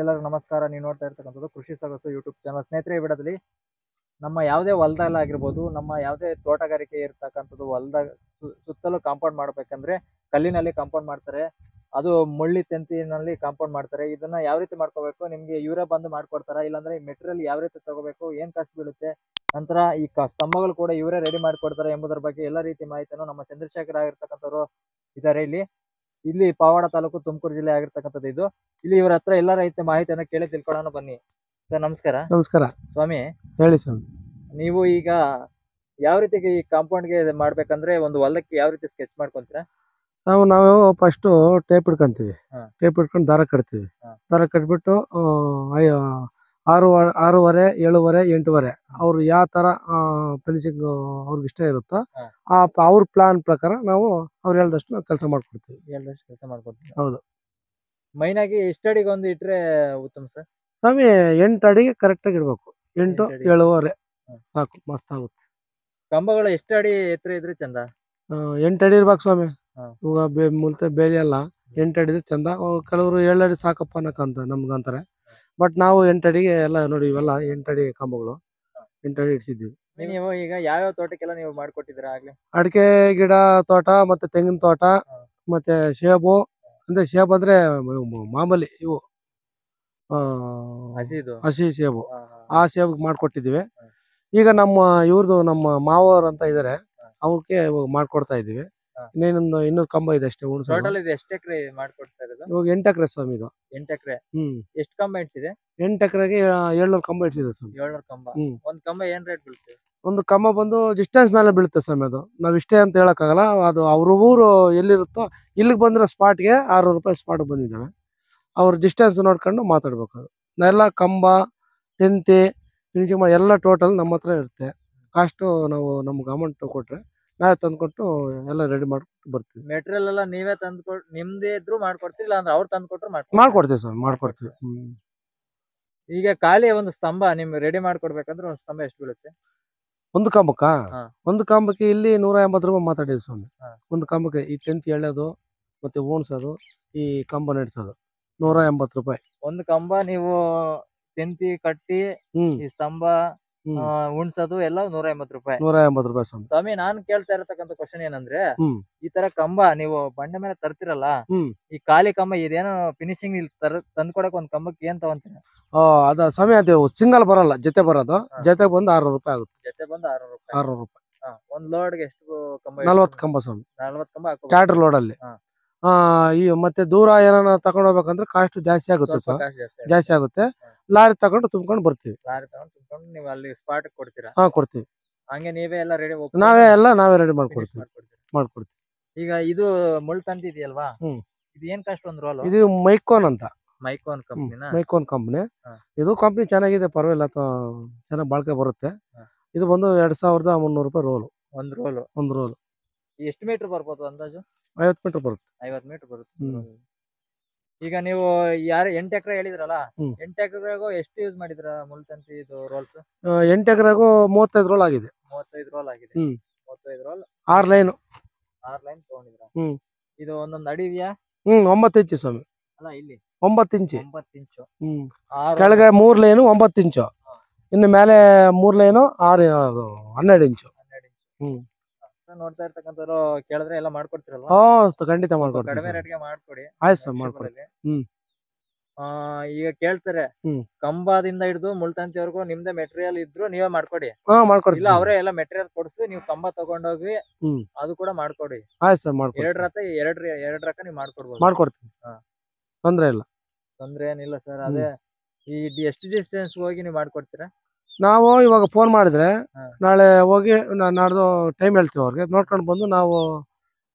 ಎಲ್ಲರಿಗೂ ನಮಸ್ಕಾರ. ನೀವು ನೋಡ್ತಾ ಇರ್ತಕ್ಕಂಥದ್ದು ಕೃಷಿ ಸೊಗಸು ಯೂಟ್ಯೂಬ್ ಚಾನಲ್. ಸ್ನೇಹಿತರೆ, ಈ ವಿಡಿಯೋದಲ್ಲಿ ನಮ್ಮ ಯಾವುದೇ ಹೊಲದಲ್ಲಿ ಆಗಿರ್ಬೋದು, ನಮ್ಮ ಯಾವುದೇ ತೋಟಗಾರಿಕೆ ಇರ್ತಕ್ಕಂಥದ್ದು ಹೊಲದ ಸುತ್ತಲೂ ಕಾಂಪೌಂಡ್ ಮಾಡಬೇಕಂದ್ರೆ ಕಲ್ಲಿನಲ್ಲಿ ಕಾಂಪೌಂಡ್ ಮಾಡ್ತಾರೆ, ಅದು ಮುಳ್ಳಿ ತಂತಿನಲ್ಲಿ ಕಾಂಪೌಂಡ್ ಮಾಡ್ತಾರೆ. ಇದನ್ನ ಯಾವ ರೀತಿ ಮಾಡ್ಕೋಬೇಕು? ನಿಮ್ಗೆ ಇವರೇ ಬಂದು ಮಾಡ್ಕೊಡ್ತಾರ? ಇಲ್ಲಾಂದ್ರೆ ಈ ಮೆಟೀರಿಯಲ್ ಯಾವ ರೀತಿ ತಗೋಬೇಕು? ಏನ್ ಕಾಸ್ಟ್ ಬೀಳುತ್ತೆ? ನಂತರ ಈ ಸ್ತಂಭಗಳು ಕೂಡ ಇವರೇ ರೆಡಿ ಮಾಡ್ಕೊಡ್ತಾರೆ ಎಂಬುದರ ಬಗ್ಗೆ ಎಲ್ಲ ರೀತಿ ಮಾಹಿತಿಯನ್ನು ನಮ್ಮ ಚಂದ್ರಶೇಖರ್ ಆಗಿರ್ತಕ್ಕಂಥವ್ರು ಇದ್ದಾರೆ ಇಲ್ಲಿ. ಇಲ್ಲಿ ಪಾವಡ ತಾಲೂಕು ತುಮಕೂರು ಜಿಲ್ಲೆ ಆಗಿರ್ತಕ್ಕಂಥದ್ದು ಇದು. ಇಲ್ಲಿ ಇವ್ರ ಹತ್ರ ಎಲ್ಲ ರೈತ ಮಾಹಿತಿಯನ್ನು ಕೇಳಿ ತಿಳ್ಕೊಳ್ಳೋಣ ಬನ್ನಿ. ಸರ್ ನಮಸ್ಕಾರ. ನಮಸ್ಕಾರ. ಸ್ವಾಮಿ ಹೇಳಿ ಸ್ವಾಮಿ. ನೀವು ಈಗ ಯಾವ ರೀತಿ ಈ ಕಾಂಪೌಂಡ್ಗೆ ಮಾಡ್ಬೇಕಂದ್ರೆ ಒಂದು ಹೊಲಕ್ಕೆ ಯಾವ ರೀತಿ ಸ್ಕೆಚ್ ಮಾಡ್ಕೊಂತೀರಾ? ನಾವು ನಾವು ಫಸ್ಟ್ ಟೇಪ್ ಹಿಡ್ಕೊಂತೀವಿ. ಹಾ. ಟೇಪ್ ಹಿಡ್ಕೊಂಡು ದಾರ ಕಟ್ತೀವಿ. ಹಾ. ದಾರ ಕಟ್ಬಿಟ್ಟು ಆ, ಆರು ಆರೂವರೆ ಏಳುವರೆ ಎಂಟುವರೆ. ಅವ್ರು ಯಾವ ತರ ಫಿನಿಶಿಂಗ್ ಅವ್ರಿಗೆ ಇಷ್ಟ ಇರುತ್ತೋ ಆ ಪ- ಅವ್ರ ಪ್ಲಾನ್ ಪ್ರಕಾರ ನಾವು ಅವ್ರು ಹೇಳ್ದಷ್ಟು ನಾವು ಕೆಲಸ ಮಾಡ್ಕೊಡ್ತೀವಿ. ಕೆಲಸ ಮಾಡ್ಕೊಡ್ತೀವಿ. ಹೌದು. ಮೈನ್ ಆಗಿ ಎಷ್ಟಡಿಗೆ ಒಂದು ಇಟ್ರೆ ಉತ್ತಮ ಸರ್? ಸ್ವಾಮಿ ಎಂಟು ಅಡಿಗೆ ಕರೆಕ್ಟಾಗಿ ಇಡ್ಬೇಕು. ಎಂಟು ಎಂಟು ಅಡಿ. ಏಳುವರೆ. ಹಾ. ಸಾಕು ಮಸ್ತ್ ಆಗುತ್ತೆ. ಕಂಬಗಳು ಎಷ್ಟು ಅಡಿ ಎತ್ತರ ಇದ್ರೆ ಚಂದ? ಆ, ಎಂಟು ಅಡಿ ಇರ್ಬೇಕು ಸ್ವಾಮಿ. ಹಾ. ಇವಾಗ ಬೇ ಮುಲ್ತೆ ಬೇಲಿ ಅಲ್ಲ ಎಂಟು ಅಡಿ ಇದ್ರೆ ಚಂದ ಕೆಲವರು ಏಳು ಅಡಿ ಸಾಕಪ್ಪ ಅನ್ನಕಂತ ನಮ್ಗೆ ಅಂತಾರೆ ಬಟ್ ನಾವು ಎಂಟಡಿಗೆ ಅಡಿಗೆ ಎಲ್ಲ ನೋಡಿ ಇವೆಲ್ಲ ಎಂಟಡಿ ಅಡಿ ಕಂಬಗಳು. ಎಂಟಡಿ ಅಡಿ ಇಡ್ಸಿದ್ವಿ ನೀವು ಈಗ ಯಾವ್ಯಾವ ತೋಟಕ್ಕೆಲ್ಲ ನೀವು ಮಾಡ್ಕೊಟ್ಟಿದ್ರ ಆಗ್ಲಿ? ಅಡಿಕೆ ಗಿಡ ತೋಟ ಮತ್ತೆ ತೆಂಗಿನ ತೋಟ ಮತ್ತೆ ಸೇಬು ಅಂದ್ರೆ ಸೇಬು ಅಂದ್ರೆ ಮಾಮೂಲಿ ಇವು ಆ, ಹಸಿದು. ಹಸಿ ಸೇಬು. ಆ ಸೇಬ್ ಮಾಡ್ಕೊಟ್ಟಿದ್ದೀವಿ. ಈಗ ನಮ್ಮ ಇವ್ರದ್ದು ನಮ್ಮ ಮಾವವ್ರು ಅಂತ ಇದಾರೆ. ಅವ್ರಿಗೆ ಇವಾಗ ಮಾಡ್ಕೊಡ್ತಾ ಇದೀವಿ. ಇನ್ನೇನೊಂದು ಇನ್ನೂರು ಕಂಬ ಇದೆ ಅಷ್ಟೇ ಉಣ್ಸೋದು. ಟೋಟಲ್ ಇದು ಎಷ್ಟು ಎಕರೆ ಮಾಡ್ಕೊಡ್ತಾ ಇರೋದು? ಇವಾಗ ಎಂಟು ಎಕರೆ ಸ್ವಾಮಿ ಇದು. ಎಂಟು ಎಕರೆ? ಹ್ಮ್. ಎಷ್ಟು ಕಂಬ ಇಡ್ಸಿದೆ ಎಂಟು ಎಕರೆಗೆ ಏಳ್ನೂರು ಕಂಬ ಇಡ್ಸಿದೆ ಸ್ವಾಮಿ. ಏಳ್ನೂರು ಕಂಬ. ಹ್ಮ್. ಒಂದ್ ಕಂಬ ಏನ್ ರೇಟ್ ಬೀಳ್ತದೆ ಒಂದು ಕಂಬ ಬಂದು ಡಿಸ್ಟೆನ್ಸ್ ಮೇಲೆ ಬೀಳುತ್ತೆ ಸ್ವಾಮಿ ಅದು. ನಾವ್ ಇಷ್ಟೇ ಅಂತ ಹೇಳಕ್ಕಾಗಲ್ಲ. ಅದು ಅವ್ರ ಊರು ಎಲ್ಲಿರುತ್ತೋ ಇಲ್ಲಿಗೆ ಬಂದಿರೋ ಸ್ಪಾಟ್ಗೆ ಆರ್ನೂರು ರೂಪಾಯಿ ಸ್ಪಾಟ್ ಬಂದಿದ್ದಾವೆ. ಅವ್ರ ಡಿಸ್ಟೆನ್ಸ್ ನೋಡ್ಕೊಂಡು ಮಾತಾಡ್ಬೇಕು ಅದು ಎಲ್ಲ ಕಂಬ ತೆಂತಿ ಎಲ್ಲ ಟೋಟಲ್ ನಮ್ಮ ಹತ್ರ ಇರುತ್ತೆ. ಕಾಸ್ಟು ನಾವು ನಮ್ಗೆ ಅಮೌಂಟ್ ಕೊಟ್ರೆ. ನಾವೇ ತಂದ್ಕೊಟ್ಟು ಎಲ್ಲ ರೆಡಿ ಮಾಡ್ಕೊಟ್ಟು ಬರ್ತೀವಿ. ಮೆಟೀರಿಯಲ್ ಎಲ್ಲ ನೀವೇ ತಂದ್ಕೊಟ್ ನಿಮ್ದೇ ಇದ್ರು ಮಾಡ್ಕೊಡ್ತೀರಿ ಇಲ್ಲ ಅಂದ್ರೆ ಅವ್ರು ತಂದ್ಕೊಟ್ರು ಮಾಡ್ಕೊಡ್ತೀರಾ? ಮಾಡ್ಕೊಡ್ತೀವಿ ಸರ್ ಮಾಡ್ಕೊಡ್ತೀವಿ. ಹ್ಮ್. ಈಗ ಖಾಲಿ ಒಂದು ಸ್ತಂಭ ನಿಮ್ಗೆ ರೆಡಿ ಮಾಡ್ಕೊಡ್ಬೇಕಂದ್ರೆ ಒಂದು ಸ್ತಂಭ ಎಷ್ಟು ಬೀಳುತ್ತೆ? ಒಂದು ಕಂಬಕ್ಕ? ಹಾ. ಒಂದು ಕಂಬಕ್ಕೆ ಇಲ್ಲಿ ನೂರ ಎಂಬತ್ತು ರೂಪಾಯಿ ಮಾತಾಡಿದ್ವಿ ಸ್ವಾಮಿ. ಹಾ. ಒಂದು ಕಂಬಕ್ಕೆ ಈ ಟೆಂತ್ ಎಳೆಯೋದು ಮತ್ತೆ ಓಣಿಸೋದು ಈ ಕಂಬ ನಡೆಸೋದು ನೂರ ಎಂಬತ್ತು ರೂಪಾಯಿ. ಒಂದು ಕಂಬ ನೀವು ತೆಂತಿ ಕಟ್ಟಿ ಹ್ಮ್. ಈ ಸ್ತಂಭ ಉಣ್ಸೋದು ಎಲ್ಲ ನೂರ ಎಂಬತ್ತು ರೂಪಾಯಿ. ನೂರ ಎಂಬತ್ತು ರೂಪಾಯಿ ಸ್ವಾಮಿ. ಸ್ವಾಮಿ ನಾನ್ ಕೇಳ್ತಾ ಇರತಕ್ಕಂತ ಕ್ವಶನ್ ಏನಂದ್ರೆ ಹ್ಮ್. ಈ ತರ ಕಂಬ ನೀವು ಬಂಡೆ ಮೇಲೆ ತರ್ತಿರಲ್ಲ ಹ್ಮ್. ಈ ಖಾಲಿ ಕಂಬ ಇದೇನೋ ಫಿನಿಶಿಂಗ್ ಇಲ್ಲಿ ತರ ತಂದ್ಕೊಡಕ್ ಒಂದ್ ಕಂಬಕ್ಕೆ ಏನ್ ತಗೊಂತೀರ? ಆ, ಅದ ಸ್ವಾಮಿ ಅದು ಸಿಂಗಲ್ ಬರಲ್ಲ ಜೊತೆ ಬರೋದು. ಹಾ. ಜೊತೆ ಬಂದು ಆರ್ನೂರು ರೂಪಾಯಿ ಆಗುತ್ತೆ. ಜೊತೆ ಬಂದು ಆರ್ನೂರು ರೂಪಾಯಿ. ಆರ್ನೂರು ರೂಪಾಯಿ. ಹಾ, ಒಂದ್ ಲೋಡ್ಗೆ ಎಷ್ಟು ಕಂಬ ನಲ್ವತ್ತು ಕಂಬ ಸ್ವಾಮಿ. ನಲ್ವತ್ತು ಕಂಬ ಕ್ಯಾಟರ್ ಲೋಡ್ ಅಲ್ಲಿ. ಹಾ. ಆ ಈ ಮತ್ತೆ ದೂರ ಏನಾರ ತಗೊಂಡ್ ಹೋಗ್ಬೇಕಂದ್ರೆ ಕಾಸ್ಟ್ ಜಾಸ್ತಿ ಆಗುತ್ತೆ ಸ್ವಲ್ಪ ಸರ್ ಜಾಸ್ತಿ ಆಗುತ್ತೆ. ಜಾಸ್ತಿ ಆಗುತ್ತೆ. ಹಾ. ಲಾರಿ ತಗೊಂಡು ತುಂಬ್ಕೊಂಡು ಬರ್ತೀವಿ. ಲಾರಿ ತಗೊಂಡು ತುಂಬ್ಕೊಂಡು ನೀವು ಅಲ್ಲಿ ಸ್ಪಾಟ್ ಕೊಡ್ತೀರಾ? ಹಾ ಕೊಡ್ತೀವಿ. ಹಂಗೆ ನೀವೇ ಎಲ್ಲ ರೆಡಿ ನಾವೇ ಎಲ್ಲ ನಾವೇ ರೆಡಿ ಮಾಡ್ಕೊಡ್ತೀವಿ. ಮಾಡ್ಕೊಡ್ತೀವಿ. ಈಗ ಇದು ಮುಳ್ ತಂತಿ ಇದೆಯಲ್ವಾ ಹ್ಮ್. ಇದು ಏನ್ ಕಾಸ್ಟ್ ಒಂದ್ ರೋಲ್ ಇದು ಮೈಕೋನ್ ಅಂತ. ಮೈಕೋನ್ ಕಂಪ್ನಿನ ಮೈಕೋನ್ ಕಂಪ್ನಿ ಹಾ. ಇದು ಕಂಪ್ನಿ ಚೆನ್ನಾಗಿದೆ ಪರವಾಗಿಲ್ಲ ಚೆನ್ನಾಗಿ ಬಾಳ್ಕೆ ಬರುತ್ತೆ. ಹಾ. ಇದು ಬಂದು ಎರಡ್ ಸಾವಿರದ ಮುನ್ನೂರು ರೂಪಾಯಿ ರೋಲ್ ಒಂದ್ ರೋಲ್ ಒಂದು ರೋಲ್ ಎಷ್ಟು ಮೀಟರ್ ಬರ್ಬೋದು ಅಂದಾಜು? ಐವತ್ತು ಮೀಟರ್ ಬರುತ್ತೆ. ಐವತ್ ಮೀಟರ್ ಬರುತ್ತೆ. ಹ್ಮ್. ಈಗ ನೀವು ಯಾರು ಎಂಟ್ ಎಕರೆ ಹೇಳಿದ್ರಲ್ಲ ಹ್ಮ್. ಎಂಟ್ ಎಕರೆಗೂ ಎಷ್ಟು ಯೂಸ್ ಮಾಡಿದ್ರ ಮುಳ್ತಂತಿ ಇದು ರೋಲ್ಸ್ ಎಂಟ್ ಎಕರೆಗೂ ಮೂವತ್ತೈದು ರೋಲ್ ಆಗಿದೆ. ಮೂವತ್ತೈದು ರೋಲ್ ಆಗಿದೆ. ಹ್ಮ್. ಮೂವತ್ತೈದು roll R line R line ತಗೊಂಡಿದ್ರ ಹ್ಮ್. ಇದು ಒಂದೊಂದ್ ಅಡಿ ಇದೆಯಾ? ಹ್ಮ್ ಒಂಬತ್ತು ಇಂಚು ಸ್ವಾಮಿ. ಅಲ್ಲ ಇಲ್ಲಿ. ಒಂಬತ್ತು ಇಂಚು ಒಂಬತ್ತು ಇಂಚು ಹ್ಮ್. ಆರು ಕೆಳಗೆ ಮೂರ್ ಲೈನು ಒಂಬತ್ತು ಇಂಚು. ಇನ್ನು ಮೇಲೆ ಮೂರ್ ಲೈನು ಆರು ಅದು ಹನ್ನೆರಡು ಇಂಚು ಹನ್ನೆರಡು ಇಂಚು ಹ್ಮ್. ನೋಡ್ತಾ ಇರ್ತಕ್ಕಂಥವ್ರು ಕೇಳಿದ್ರೆ ಎಲ್ಲ ಮಾಡ್ಕೊಡ್ತಿರಲ್ವಾ? ಹಾ ಖಂಡಿತ ಕಡಿಮೆ. ರೇಟ್ಗೆ ಮಾಡ್ಕೊಡಿ. ಆಯ್ತು ಸರ್ ಮಾಡ್ಕೊಡಿ. ಹ್ಮ್. ಆ, ಈಗ ಕೇಳ್ತಾರೆ ಹ್ಮ್. ಕಂಬದಿಂದ ಹಿಡಿದು ಮುಳ್ತಂತಿವರೆಗೂ ನಿಮ್ದೇ ಮೆಟೀರಿಯಲ್ ಇದ್ರು ನೀವೇ ಮಾಡ್ಕೊಡಿ. ಹಾ ಇಲ್ಲ ಅವರೇ ಎಲ್ಲ ಮೆಟೀರಿಯಲ್ ಕೊಡ್ಸಿ ನೀವು ಕಂಬ ತಗೊಂಡೋಗಿ ಹ್ಮ್. ಅದು ಕೂಡ ಮಾಡ್ಕೊಡಿ. ಆಯ್ತು ಸರ್ ಎರಡ್ ರಥ ಎರಡ್ ಎರಡ್ ರಕ ನೀವು ಮಾಡ್ಕೊಡ್ಬೋದು. ಮಾಡ್ಕೊಡ್ತೀನಿ ಹಾ. ತೊಂದ್ರೆ ಇಲ್ಲ. ತೊಂದ್ರೆ ಏನಿಲ್ಲ ಸರ್ ಅದೇ ಈ ಡಿ- ಎಷ್ಟು ಡಿಸ್ಟೆನ್ಸ್ ಹೋಗಿ ನೀವು ಮಾಡ್ಕೊಡ್ತೀರಾ? ನಾವು ಇವಾಗ ಫೋನ್ ಮಾಡಿದ್ರೆ ನಾಳೆ ಹೋಗಿ ನಾ- ನಾಡ್ದು ಟೈಮ್ ಹೇಳ್ತೀವಿ ಅವ್ರಿಗೆ. ನೋಡ್ಕೊಂಡು ಬಂದು ನಾವು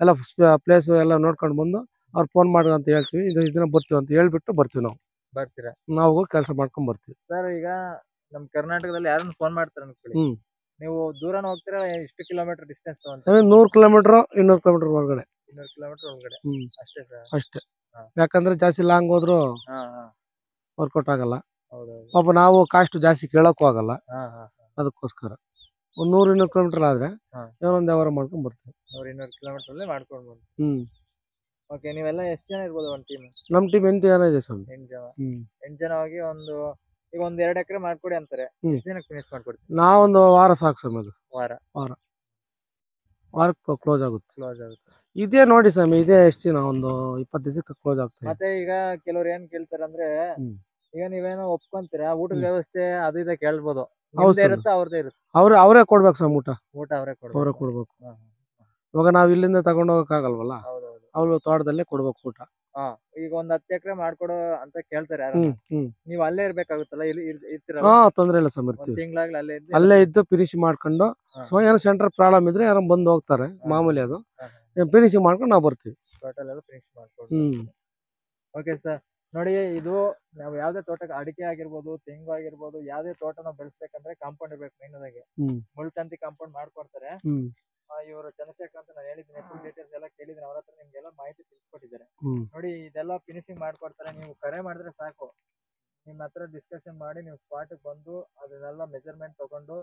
ಎಲ್ಲ ಪ್ಲೇಸ್ ಎಲ್ಲ ನೋಡ್ಕೊಂಡು ಬಂದು ಅವ್ರು ಫೋನ್ ಮಾಡಿ ಅಂತ ಹೇಳ್ತೀವಿ. ಇದು ಇದನ್ನ ಬರ್ತೀವಿ ಅಂತ ಹೇಳ್ಬಿಟ್ಟು ಬರ್ತೀವಿ ನಾವು. ಬರ್ತೀರಾ? ನಾವು ಕೆಲಸ ಮಾಡ್ಕೊಂಡ್ ಬರ್ತೀವಿ. ಸರ್ ಈಗ ನಮ್ ಕರ್ನಾಟಕದಲ್ಲಿ ಯಾರನ್ನ ಫೋನ್ ಮಾಡ್ತಾರೆ ಅನ್ಕೊಳ್ಳಿ. ಹ್ಮ್. ನೀವು ದೂರನ ಹೋಗ್ತೀರಾ? ಎಷ್ಟು ಕಿಲೋಮೀಟರ್ ಡಿಸ್ಟೆನ್ಸ್ ಅಂದ್ರೆ ನೂರು ಕಿಲೋಮೀಟರ್ ಇನ್ನೂರು ಕಿಲೋಮೀಟರ್ ಒಳಗಡೆ. ಇನ್ನೂರು ಕಿಲೋಮೀಟರ್ ಒಳಗಡೆ. ಹ್ಮ್. ಅಷ್ಟೇ ಸರ್ ಅಷ್ಟೇ. ಹಾ. ಯಾಕಂದ್ರೆ ಜಾಸ್ತಿ ಲಾಂಗ್ ಹೋದ್ರು ಹಾ ಹಾ. ವರ್ಕೌಟ್ ಆಗಲ್ಲ. ಪಾಪ ನಾವು ಕಾಸ್ಟ್ ಜಾಸ್ತಿ ಕೇಳಕ್ಕೂ ಆಗಲ್ಲ. ಅದಕ್ಕೋಸ್ಕರ. ಒಂದ್ ನೂರು ಇನ್ನೂರು ಕಿಲೋಮೀಟರ್ ಆದ್ರೆ ಏನೋ ಒಂದು ವ್ಯವಹಾರ ಮಾಡ್ಕೊಂಡ್ ಬರ್ತೀವಿ. ನೂರ್ ಇನ್ನೂರು ಕಿಲೋಮೀಟರ್ ಅಲ್ಲೇ ಮಾಡ್ಕೊಂಡು ಬಂದು ಹ್ಮ್. ಓಕೆ ನೀವೆಲ್ಲ ಎಷ್ಟು ಜನ ಇರ್ಬೋದು ಒಂದು ಟೀಮ್ ನಮ್ಮ ಟೀಮ್ ಎಂಟು ಜನ ಇದೆ ಸ್ವಾಮಿ. ಎಂಟು ಜನ. ಎಂಟು ಜನ ಹೋಗಿ ಒಂದು ಈಗ ಒಂದ್ ಎರಡು ಎಕರೆ ಮಾಡ್ಕೊಡಿ ಅಂತಾರೆ. ಎಷ್ಟು ಜನಕ್ಕೆ ಫಿನಿಶ್ ಮಾಡ್ಕೊಡ್ತೀವಿ ನಾವೊಂದು ವಾರ ಸಾಕು ಸ್ವಾಮಿ ಅದು. ವಾರ. ವಾರಕ್ಕೆ ಕ್ಲೋಸ್ ಆಗುತ್ತೆ. ಕ್ಲೋಸ್ ಆಗುತ್ತೆ. ಇದೇ ನೋಡಿ ಸ್ವಾಮಿ ಇದೇ ಎಷ್ಟು ದಿನ? ಒಂದು ಇಪ್ಪತ್ತು ದಿವಸಕ್ಕೆ ಕ್ಲೋಸ್ ಆಗ್ತದೆ. ಮತ್ತೆ ಈಗ ಕೆಲವ್ರು ಏನ್ ಕೇಳ್ತಾರೆ ಅಂದ್ರೆ. ಈಗ ನೀವೇನೋ ಒಪ್ಕೊಂತೀರಾ? ಊಟದ ವ್ಯವಸ್ಥೆ ಅದು ಇದೆ ಕೇಳ್ಬೋದು. ಹೌದು sir. ಇರುತ್ತೆ ಅವ್ರದೇ ಇರುತ್ತೆ? ಅವ್ರೆ ಅವರೇ ಕೊಡ್ಬೇಕು ಸರ್ ಊಟ. ಊಟ ಅವರೇ ಅವರೇ ಕೊಡ್ಬೇಕು. ಕೊಡ್ಬೇಕು ಹಾ, ಹಾ. ಇವಾಗ ನಾವ್ ಇಲ್ಲಿಂದ ತಗೊಂಡ್ ಹೋಗಕ್ಕಾಗಲ್ವಲ್ಲ ಹೌದೌದು. ಅವ್ರು ತೋಟದಲ್ಲೇ ಕೊಡ್ಬೇಕು ಊಟ. ಹಾ ಈಗ ಒಂದ್ ಹತ್ತು ಎಕರೆ ಮಾಡ್ಕೊಡೋ ಅಂತ ಕೇಳ್ತಾರೆ ಯಾರು ಹ್ಮ್ ಹ್ಮ್. ನೀವ್ ಅಲ್ಲೇ ಇರ್ಬೇಕಾಗುತ್ತಲ್ಲ ಇಲ್ಲಿ ಇರ್- ಇರ್ತೀರಲ್ಲ? ಹಾ ತೊಂದ್ರೆ ಇಲ್ಲ ಸರ್ ಒಂದ್ ತಿಂಗ್ಳಾಗ್ಲಿ ಅಲ್ಲೇ ಇದ್ದು ಅಲ್ಲೇ ಇದ್ದು ಫಿನಿಶ್ ಮಾಡ್ಕೊಂಡು ಹಾ. ಸೊ ಏನೋ ಸೆಂಟರ್ ಪ್ರಾಬ್ಲಮ್ ಇದ್ರೆ ಯಾರು ಬಂದು ಹೋಗ್ತಾರೆ ಮಾಮೂಲಿ ಅದು. ಫಿನಿಶಿಂಗ್ ಮಾಡ್ಕೊಂಡು ನಾವು ಬರ್ತೀವಿ. ಟೋಟಲ್ ಎಲ್ಲ ಫಿನಿಶ್ ಮಾಡ್ಕೊಂಡು ಹ್ಮ್. ಓಕೆ ಸರ್ ನೋಡಿ ಇದು ನಾವು ಯಾವ್ದೇ ತೋಟಕ್ಕೆ ಅಡಿಕೆ ಆಗಿರ್ಬೋದು ತೆಂಗು ಆಗಿರ್ಬೋದು ಯಾವ್ದೇ ತೋಟನ ಬೆಳೆಸ್ಬೇಕಂದ್ರೆ ಕಾಂಪೌಂಡ್ ಇರ್ಬೇಕು ಮೇನ್ ಆಗಿ. ಮುಳ್ಳು ಮುಳ್ತಂತಿ ಕಾಂಪೌಂಡ್ ಮಾಡ್ಕೊಡ್ತಾರೆ. ಇವರು ಚಂದ್ರಶೇಖರ್ ಅಂತ ನಾನು ಹೇಳಿದ್ದೀನಿ ಫುಲ್ ಡೀಟೇಲ್ಸ್ ಎಲ್ಲ ಕೇಳಿದ್ರೆ ಅವ್ರ ಹತ್ರ ನಿಮ್ಗೆಲ್ಲ ಮಾಹಿತಿ ತಿಳಿಸ್ಕೊಟ್ಟಿದ್ದಾರೆ. ನೋಡಿ ಇದೆಲ್ಲ ಫಿನಿಶಿಂಗ್ ಮಾಡ್ಕೊಡ್ತಾರೆ ನೀವು ಕರೆ ಮಾಡಿದ್ರೆ ಸಾಕು. ನಿಮ್ಮ ಹತ್ರ ಡಿಸ್ಕಷನ್ ಮಾಡಿ ನೀವು ಸ್ಪಾಟ್ ಬಂದು ಅದನ್ನೆಲ್ಲ ಮೆಜರ್ಮೆಂಟ್ ತಗೊಂಡು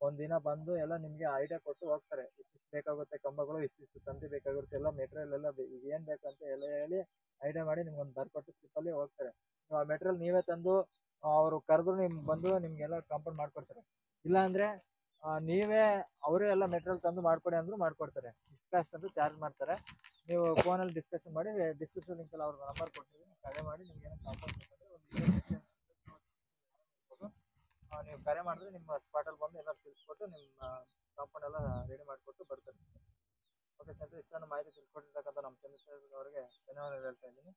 ಒಂದಿನ ಬಂದು ಎಲ್ಲ ನಿಮ್ಗೆ ಐಡಿಯಾ ಕೊಟ್ಟು ಹೋಗ್ತಾರೆ. ಇಷ್ಟಿಷ್ಟು ಬೇಕಾಗುತ್ತೆ ಕಂಬಗಳು ಇಷ್ಟಿಷ್ಟು ತಂತಿ ಬೇಕಾಗುತ್ತೆ ಎಲ್ಲ ಮೆಟೀರಿಯಲ್ ಎಲ್ಲ ಏನ್ ಬೇಕಂತ ಎಲ್ಲ ಹೇಳಿ ಐಡಿಯಾ ಮಾಡಿ ನಿಮ್ಗೆ ಒಂದು ಬರ್ಕೊಟ್ಟು ಸ್ಲಿಪ್ಪಲ್ಲಿ ಹೋಗ್ತಾರೆ. ನೀವು ಆ ಮೆಟೀರಿಯಲ್ ನೀವೇ ತಂದು, ಅವರು ಕರೆದ್ರು ನಿಮ್ಗೆ ಬಂದು ನಿಮಗೆಲ್ಲ ಕಾಂಪೌಂಡ್ ಮಾಡ್ಕೊಡ್ತಾರೆ. ಇಲ್ಲ ಅಂದ್ರೆ ನೀವೇ ಅವರೇ ಎಲ್ಲ ಮೆಟೀರಿಯಲ್ ತಂದು ಮಾಡ್ಕೊಡಿ ಅಂದ್ರು ಮಾಡ್ಕೊಡ್ತಾರೆ. ಇಷ್ಟು ಅಂತ ಚಾರ್ಜ್ ಮಾಡ್ತಾರೆ. ನೀವು ಫೋನಲ್ಲಿ ಡಿಸ್ಕಷನ್ ಮಾಡಿ ಡಿಸ್ಕ್ರಿಪ್ಷನ್ ಲಿಂಕಲ್ಲಿ ಅವ್ರ ನಂಬರ್ ಕೊಟ್ಟಿದ್ದೀನಿ ಕರೆ ಮಾಡಿ ನಿಮ್ಗೆ ಏನೋ ಕಾಂಪೌಂಡ್ ನೀವು ಕರೆ ಮಾಡಿದ್ರೆ ನಿಮ್ಮ ಸ್ಪಾಟಲ್ಲಿ ಬಂದು ಎಲ್ಲ ತಿಳಿಸ್ಕೊಟ್ಟು ನಿಮ್ಮ ಕಾಂಪೌಂಡ್ ಎಲ್ಲ ರೆಡಿ ಮಾಡಿಕೊಟ್ಟು ಬರ್ತಾರೆ. ಇಷ್ಟನ್ನು ಮಾಹಿತಿ ತಿಳ್ಕೊಟ್ಟಿರ್ತಕ್ಕಂಥ ನಮ್ಮ ಚಂದ್ರಶೇಖರ್ ಅವರಿಗೆ ಧನ್ಯವಾದ ಹೇಳ್ತಾ ಇದ್ದೀನಿ.